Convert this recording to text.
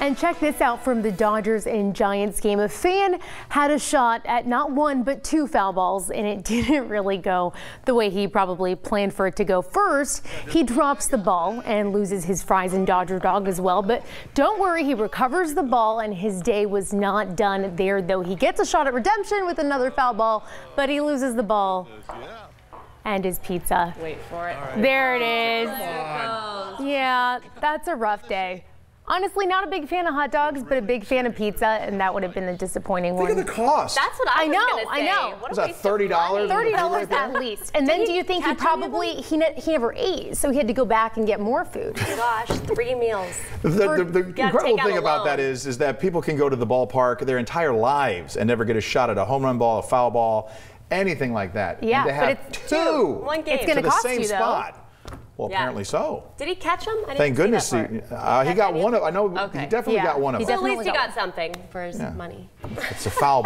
And check this out from the Dodgers and Giants game. A fan had a shot at not one, but two foul balls, and it didn't really go the way he probably planned for it to go. First, he drops the ball and loses his fries and Dodger dog as well. But don't worry, he recovers the ball, and his day was not done there, though he gets a shot at redemption with another foul ball, but he loses the ball and his pizza. Wait for it. There it is. Yeah, that's a rough day. Honestly, not a big fan of hot dogs, but a big fan of pizza, and that would have been a disappointing Think one. of the cost. That's what I, I was know, gonna I know. What a Was that $30? Thirty dollars at least, and then Did do you think he catch any of probably he, ne- he never ate, so he had to go back and get more food. Gosh, three meals. The, the, the incredible thing about loan. that is, is that people can go to the ballpark their entire lives and never get a shot at a home run ball, a foul ball, anything like that. Yeah, and to but have it's two One game. It's gonna to the cost same you, though. spot. Well, Yeah. apparently so. Did he catch him? I didn't Thank see goodness that he, uh, he Catch got any? one of. I know Okay. he definitely Yeah, got one of he them. So at least he got got something for his money. It's a foul.